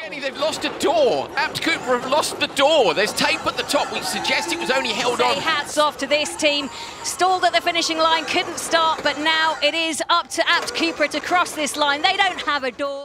Jenny, they've lost a door. ABT Cupra have lost the door. There's tape at the top which suggests it was only held Say on. hats off to this team. Stalled at the finishing line, couldn't start, but now it is up to ABT Cupra to cross this line. They don't have a door.